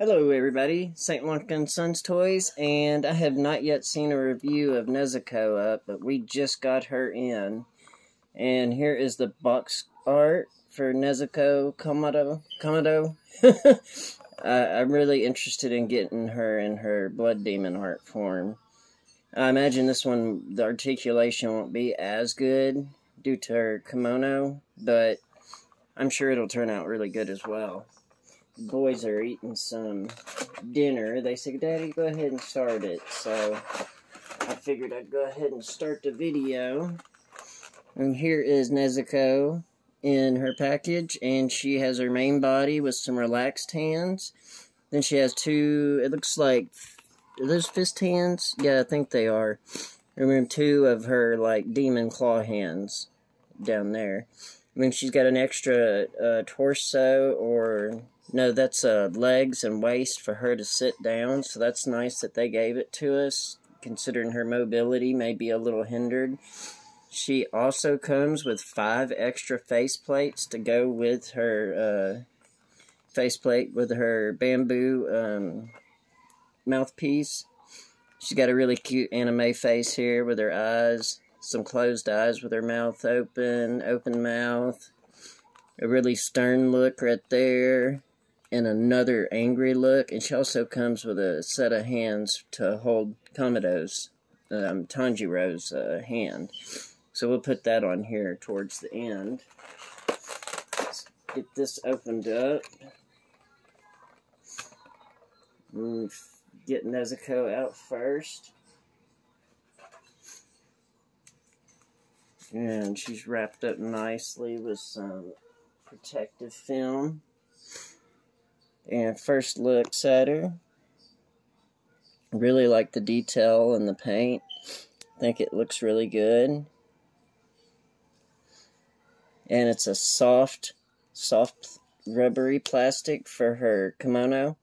Hello everybody, St. Lanca and Sons Toys, and I have not yet seen a review of Nezuko up, but we just got her in. And here is the box art for Nezuko Kamado. Kamado. uh, I'm really interested in getting her in her Blood Demon art form. I imagine this one, the articulation won't be as good due to her kimono, but I'm sure it'll turn out really good as well. Boys are eating some dinner. They said, Daddy, go ahead and start it. So I figured I'd go ahead and start the video. And here is Nezuko in her package, and she has her main body with some relaxed hands. Then she has two, it looks like, those fist hands? Yeah, I think they are. Remember two of her, like, demon claw hands down there. I mean, she's got an extra uh, torso or no, that's uh, legs and waist for her to sit down. So that's nice that they gave it to us, considering her mobility may be a little hindered. She also comes with five extra face plates to go with her uh, faceplate with her bamboo um, mouthpiece. She's got a really cute anime face here with her eyes some closed eyes with her mouth open, open mouth, a really stern look right there, and another angry look. And she also comes with a set of hands to hold Kamado's, um, Tanjiro's uh, hand. So we'll put that on here towards the end. Let's get this opened up. get Nezuko out first. And she's wrapped up nicely with some protective film. And first looks at her. Really like the detail and the paint. I think it looks really good. And it's a soft, soft rubbery plastic for her kimono.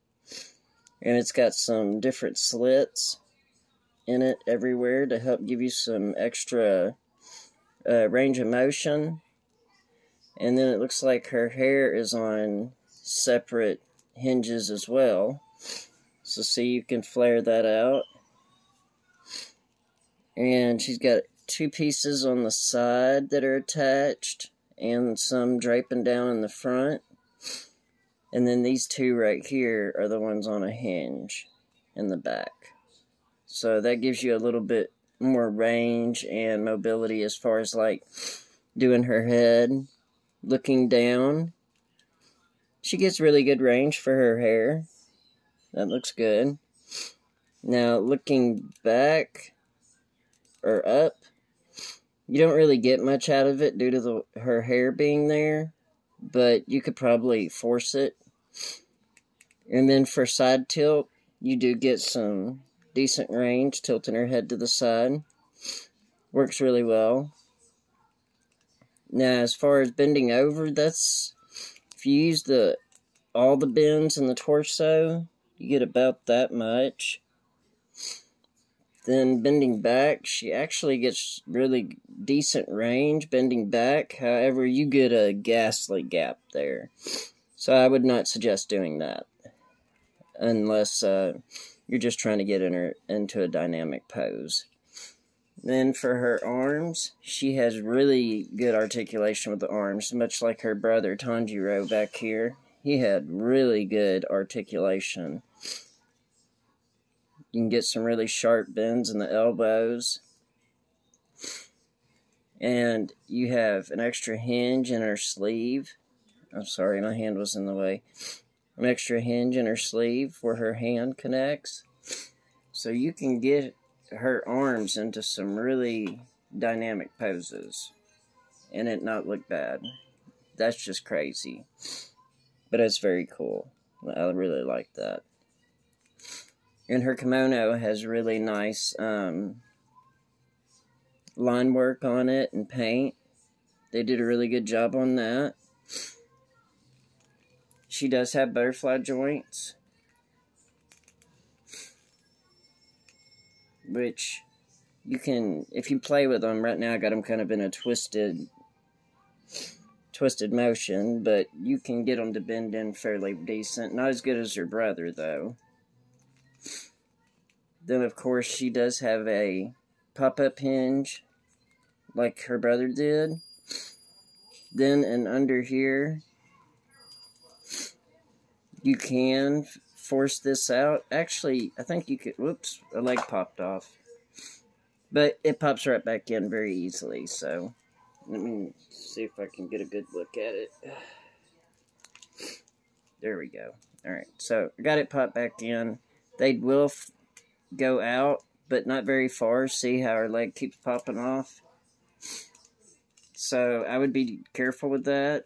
And it's got some different slits in it everywhere to help give you some extra uh, range of motion. And then it looks like her hair is on separate hinges as well. So see, you can flare that out. And she's got two pieces on the side that are attached and some draping down in the front. And then these two right here are the ones on a hinge in the back. So that gives you a little bit more range and mobility as far as like doing her head, looking down. She gets really good range for her hair. That looks good. Now, looking back or up, you don't really get much out of it due to the, her hair being there, but you could probably force it. And then for side tilt, you do get some decent range, tilting her head to the side. Works really well. Now, as far as bending over, that's if you use the all the bends in the torso, you get about that much. Then bending back, she actually gets really decent range bending back. However, you get a ghastly gap there. So I would not suggest doing that unless uh, you're just trying to get in her into a dynamic pose. Then for her arms, she has really good articulation with the arms, much like her brother Tanjiro back here. He had really good articulation. You can get some really sharp bends in the elbows. And you have an extra hinge in her sleeve. I'm sorry, my hand was in the way an extra hinge in her sleeve where her hand connects. So you can get her arms into some really dynamic poses and it not look bad. That's just crazy. But it's very cool. I really like that. And her kimono has really nice um, line work on it and paint. They did a really good job on that. She does have butterfly joints. Which you can, if you play with them, right now I got them kind of in a twisted, twisted motion, but you can get them to bend in fairly decent. Not as good as her brother, though. Then, of course, she does have a pop-up hinge, like her brother did. Then, and under here, you can force this out. Actually, I think you could, whoops, a leg popped off. But it pops right back in very easily, so let me see if I can get a good look at it. There we go. Alright, so I got it popped back in. They will go out, but not very far. See how her leg keeps popping off? So I would be careful with that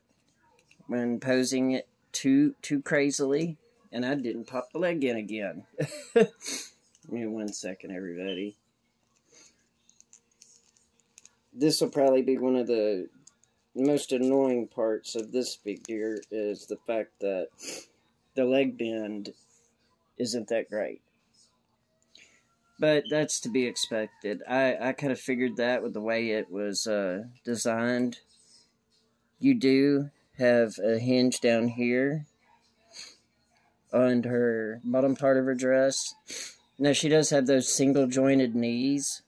when posing it too too crazily. And I didn't pop the leg in again. Give me one second, everybody this will probably be one of the most annoying parts of this big deer is the fact that the leg bend isn't that great. But that's to be expected. I, I kind of figured that with the way it was uh, designed. You do have a hinge down here on her bottom part of her dress. Now, she does have those single jointed knees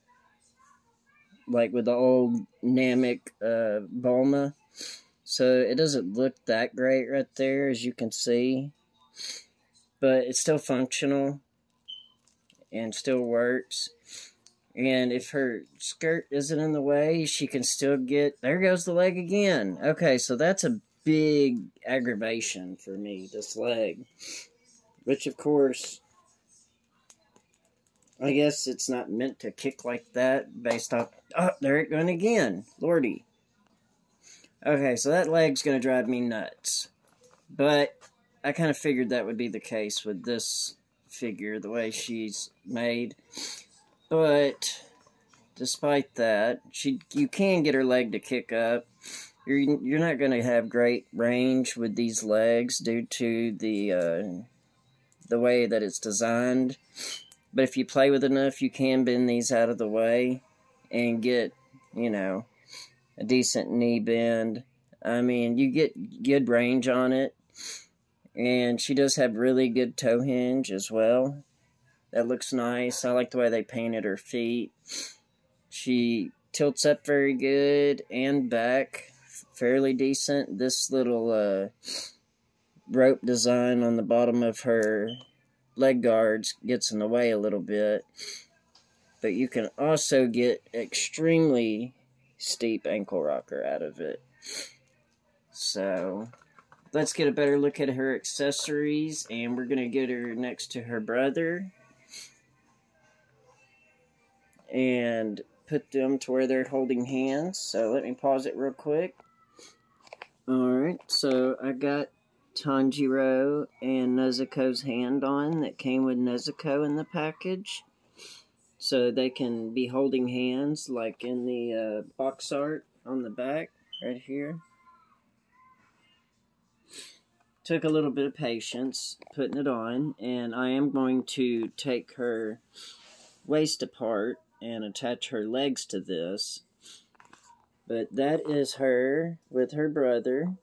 like with the old Namek uh. So it doesn't look that great right there, as you can see. But it's still functional and still works. And if her skirt isn't in the way, she can still get... There goes the leg again. Okay, so that's a big aggravation for me, this leg. Which, of course, I guess it's not meant to kick like that based off. Oh, there it going again. Lordy. Okay, so that leg's going to drive me nuts. But I kind of figured that would be the case with this figure, the way she's made. But despite that, she you can get her leg to kick up. You're you're not going to have great range with these legs due to the uh, the way that it's designed. But if you play with enough, you can bend these out of the way and get, you know, a decent knee bend. I mean, you get good range on it. And she does have really good toe hinge as well. That looks nice. I like the way they painted her feet. She tilts up very good and back fairly decent. This little uh, rope design on the bottom of her leg guards gets in the way a little bit. But you can also get extremely steep ankle rocker out of it. So, let's get a better look at her accessories. And we're going to get her next to her brother. And put them to where they're holding hands. So, let me pause it real quick. Alright, so I got Tanjiro and Nezuko's hand on that came with Nezuko in the package. So they can be holding hands like in the uh, box art on the back right here. Took a little bit of patience putting it on and I am going to take her waist apart and attach her legs to this. But that is her with her brother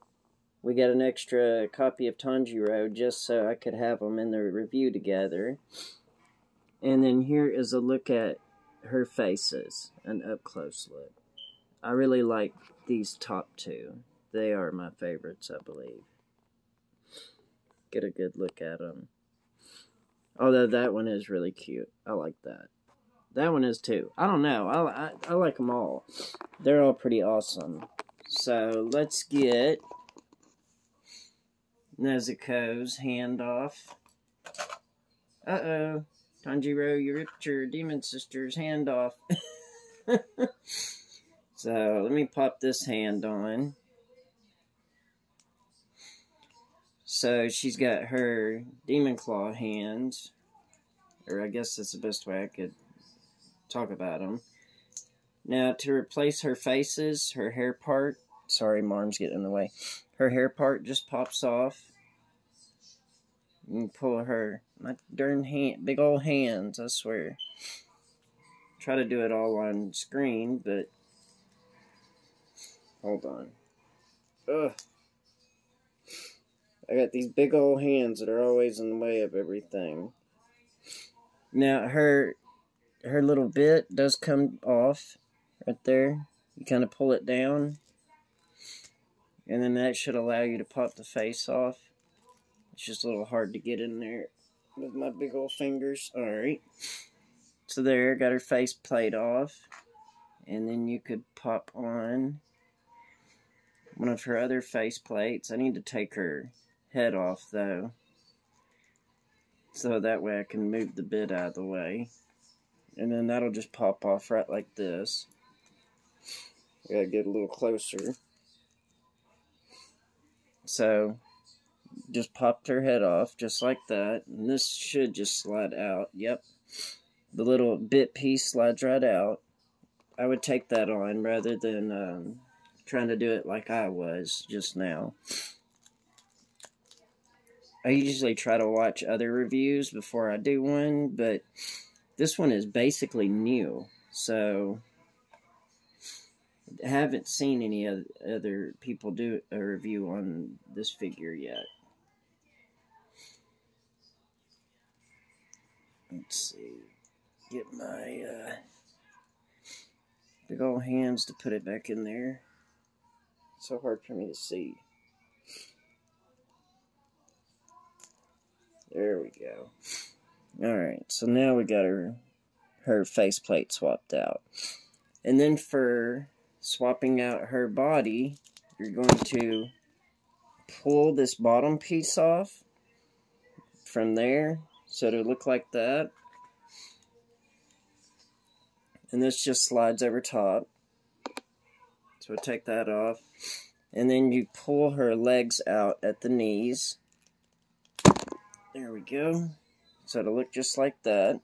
we got an extra copy of Tanjiro just so I could have them in the review together. And then here is a look at her faces, an up close look. I really like these top two. They are my favorites, I believe. Get a good look at them. Although that one is really cute. I like that. That one is too. I don't know. I, I, I like them all. They're all pretty awesome. So let's get Nezuko's handoff. Uh-oh. Tanjiro, you ripped your demon sister's hand off. so, let me pop this hand on. So, she's got her demon claw hands. Or I guess that's the best way I could talk about them. Now, to replace her faces, her hair part, sorry, Marm's getting in the way. Her hair part just pops off. You pull her, my darn hand, big old hands, I swear. Try to do it all on screen, but hold on. Ugh. I got these big old hands that are always in the way of everything. Now her her little bit does come off right there. You kind of pull it down. And then that should allow you to pop the face off. It's just a little hard to get in there with my big old fingers. Alright. So there, got her face plate off. And then you could pop on one of her other face plates. I need to take her head off though. So that way I can move the bit out of the way. And then that'll just pop off right like this. I gotta get a little closer. So, just popped her head off, just like that. And this should just slide out. Yep. The little bit piece slides right out. I would take that on rather than um, trying to do it like I was just now. I usually try to watch other reviews before I do one, but this one is basically new. So, haven't seen any other people do a review on this figure yet. Let's see. Get my uh, big old hands to put it back in there. It's so hard for me to see. There we go. Alright, so now we got her her faceplate swapped out. And then for swapping out her body, you're going to pull this bottom piece off from there so it'll look like that. And this just slides over top. So we'll take that off. And then you pull her legs out at the knees. There we go. So it'll look just like that.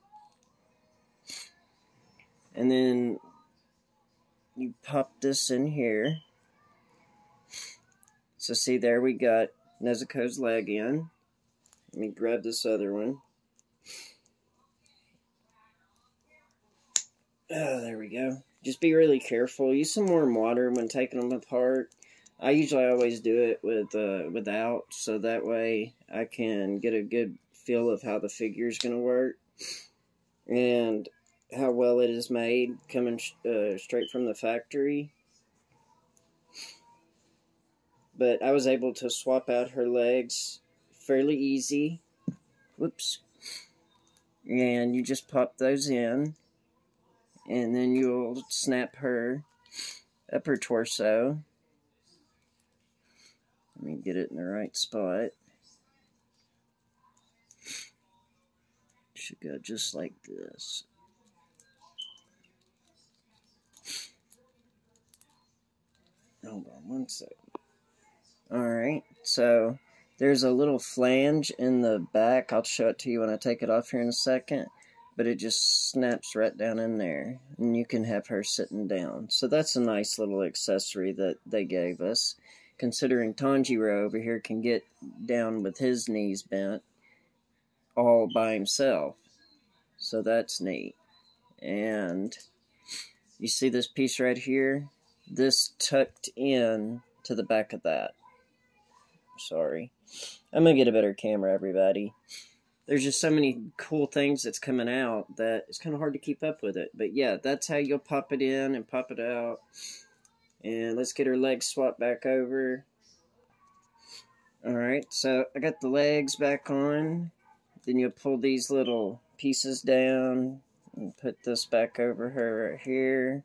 And then you pop this in here. So see there we got Nezuko's leg in. Let me grab this other one. Oh, there we go. Just be really careful. Use some warm water when taking them apart. I usually always do it with uh, without, so that way I can get a good feel of how the figure is going to work. And how well it is made coming uh, straight from the factory. But I was able to swap out her legs fairly easy. Whoops. And you just pop those in. And then you'll snap her upper torso. Let me get it in the right spot. Should go just like this. Hold on one second. Alright, so there's a little flange in the back. I'll show it to you when I take it off here in a second. But it just snaps right down in there. And you can have her sitting down. So that's a nice little accessory that they gave us. Considering Tanjiro over here can get down with his knees bent all by himself. So that's neat. And you see this piece right here? This tucked in to the back of that. Sorry. I'm going to get a better camera, everybody. There's just so many cool things that's coming out that it's kind of hard to keep up with it. But yeah, that's how you'll pop it in and pop it out. And let's get her legs swapped back over. Alright, so I got the legs back on. Then you'll pull these little pieces down and put this back over her right here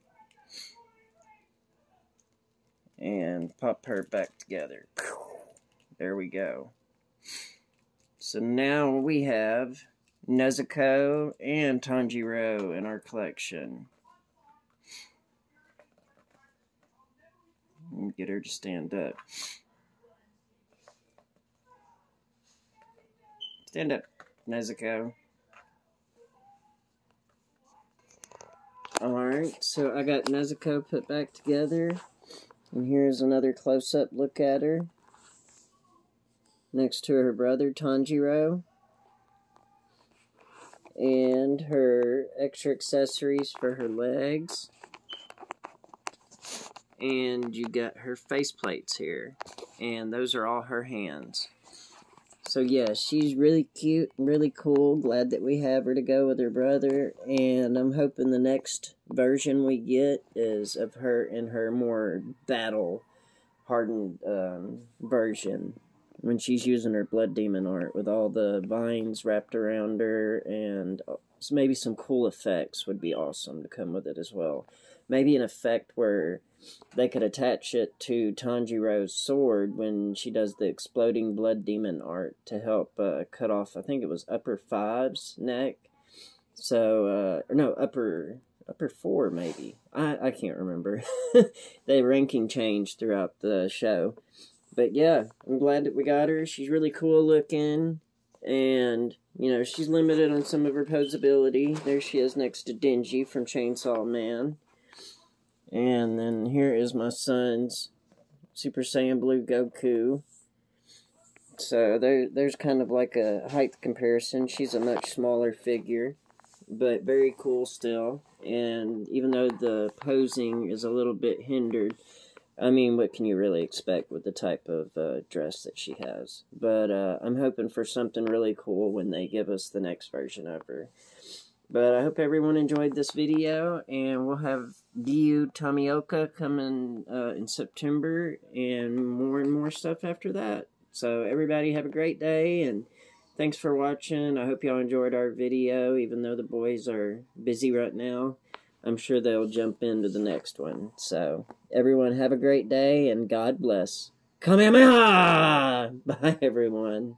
and pop her back together. There we go. So now we have Nezuko and Tanjiro in our collection. Get her to stand up. Stand up, Nezuko. Alright, so I got Nezuko put back together. And here's another close-up look at her. Next to her brother, Tanjiro. And her extra accessories for her legs. and you got her face plates here. And those are all her hands. So yeah, she's really cute, really cool. Glad that we have her to go with her brother, and I'm hoping the next version we get is of her in her more battle hardened um, version when she's using her blood demon art with all the vines wrapped around her and uh, maybe some cool effects would be awesome to come with it as well. Maybe an effect where they could attach it to Tanjiro's sword when she does the exploding blood demon art to help uh, cut off, I think it was upper five's neck. So, uh, or no, upper upper four maybe. I, I can't remember. the ranking changed throughout the show. But yeah, I'm glad that we got her. She's really cool looking. And, you know, she's limited on some of her posability. There she is next to Denji from Chainsaw Man. And then here is my son's Super Saiyan Blue Goku. So there, there's kind of like a height comparison. She's a much smaller figure, but very cool still. And even though the posing is a little bit hindered, I mean, what can you really expect with the type of uh, dress that she has? But uh, I'm hoping for something really cool when they give us the next version of her. But I hope everyone enjoyed this video, and we'll have Giyu Tomioka coming uh, in September, and more and more stuff after that. So everybody have a great day, and thanks for watching. I hope y'all enjoyed our video, even though the boys are busy right now. I'm sure they'll jump into the next one. So everyone have a great day, and God bless. Kamehameha! Bye, everyone.